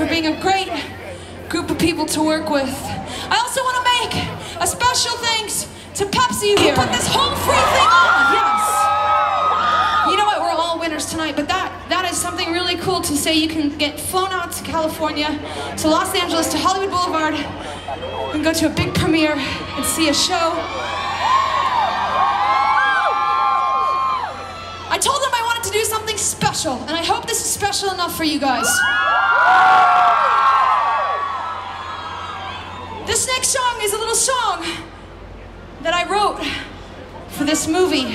for being a great group of people to work with. I also want to make a special thanks to Pepsi who put this whole free thing on. Yes. You know what? We're all winners tonight, but that that is something really cool to say. You can get flown out to California, to Los Angeles, to Hollywood Boulevard, and go to a big premiere and see a show. Special, and I hope this is special enough for you guys. This next song is a little song that I wrote for this movie.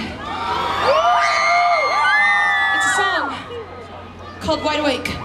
It's a song called Wide Awake.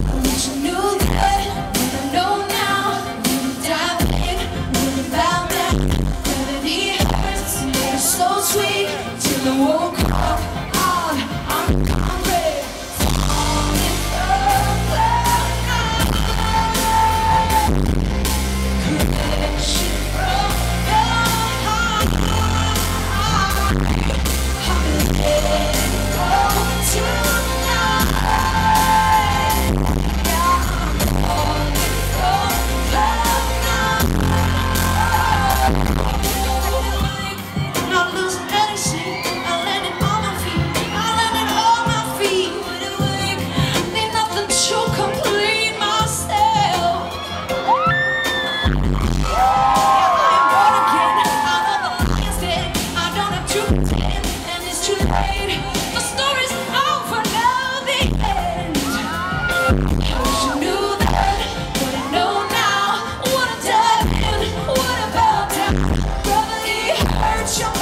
show.